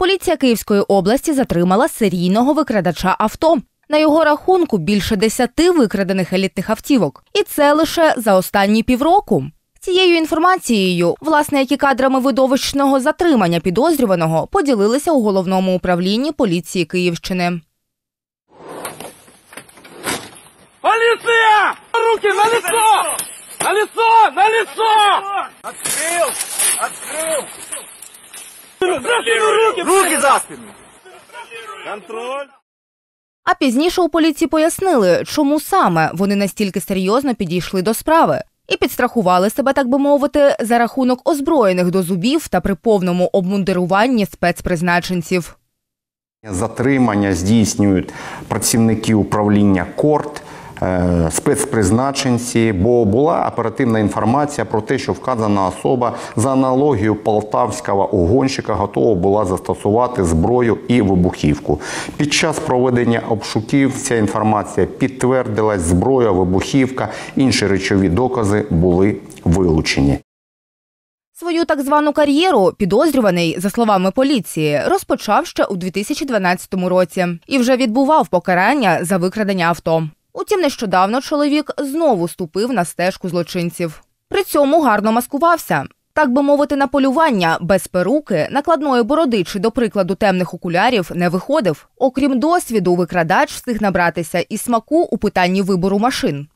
Поліція Київської області затримала серійного викрадача авто. На його рахунку більше десяти викрадених елітних автівок. І це лише за останні півроку. Цією інформацією, власне, які кадрами видовищного затримання підозрюваного поділилися у головному управлінні поліції Київщини. Полиция! Руки на лицо! На лицо! На лицо! Открыл! Открыл! Руки! Руки за спину! Контроль! А пізніше у поліції пояснили, чому саме вони настільки серйозно підійшли до справи і підстрахували себе, так би мовити, за рахунок озброєних до зубів та при повному обмундируванні спецпризначенців. Затримання здійснюють працівники управління КОРТ, спецпризначенці, бо була оперативна інформація про те, що вказана особа за аналогією полтавського угонщика готова була застосувати зброю і вибухівку. Під час проведення обшуків ця інформація підтвердилась, зброя, вибухівка, інші речові докази були вилучені. Свою так звану кар'єру підозрюваний, за словами поліції, розпочав ще у 2012 році і вже відбував покарання за викрадення авто. Утім, нещодавно чоловік знову ступив на стежку злочинців. При цьому гарно маскувався. Так би мовити, на полювання без перуки, накладної бороди чи, до прикладу, темних окулярів не виходив. Окрім досвіду, викрадач встиг набратися і смаку у питанні вибору машин.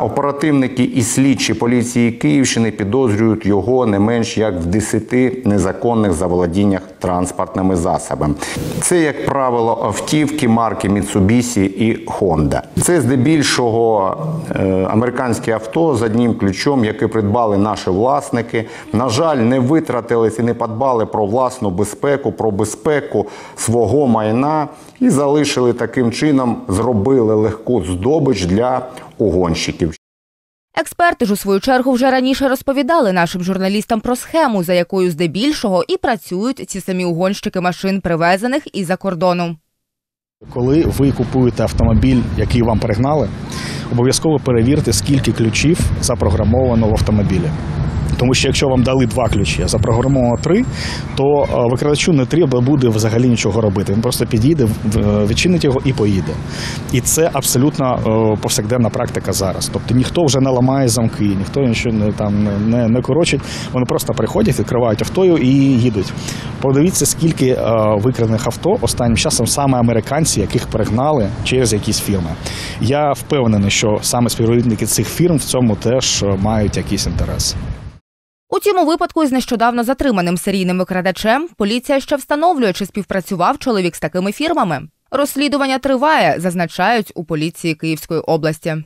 Оперативники і слідчі поліції Київщини підозрюють його не менш як в 10 незаконних заволодіннях транспортними засобами. Це, як правило, автівки марки Mitsubishi і Honda. Це здебільшого е, американські авто з одним ключом, які придбали наші власники. На жаль, не витратились і не подбали про власну безпеку, про безпеку свого майна і залишили таким чином, зробили легку здобич для угонщиків. Експерти ж у свою чергу вже раніше розповідали нашим журналістам про схему, за якою здебільшого і працюють ці самі угонщики машин, привезених із-за кордону. Коли ви купуєте автомобіль, який вам пригнали, обов'язково перевірте, скільки ключів запрограмовано в автомобілі. Тому що якщо вам дали два ключі, а запрограмовано три, то е, викрадачу не треба буде взагалі нічого робити. Він просто підійде, відчинить його і поїде. І це абсолютно е, повсякденна практика зараз. Тобто ніхто вже не ламає замки, ніхто нічого не там не- не, корочить. Вони просто приходять, відкривають автою і їдуть. Подивіться, скільки е, викрадених авто останнім часом саме американці, яких пригнали через якісь фірми. Я впевнений, що саме співробітники цих фірм в цьому теж мають якийсь інтерес. У випадку із нещодавно затриманим серійним викрадачем поліція ще встановлює, чи співпрацював чоловік з такими фірмами. Розслідування триває, зазначають у поліції Київської області.